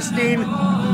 Christine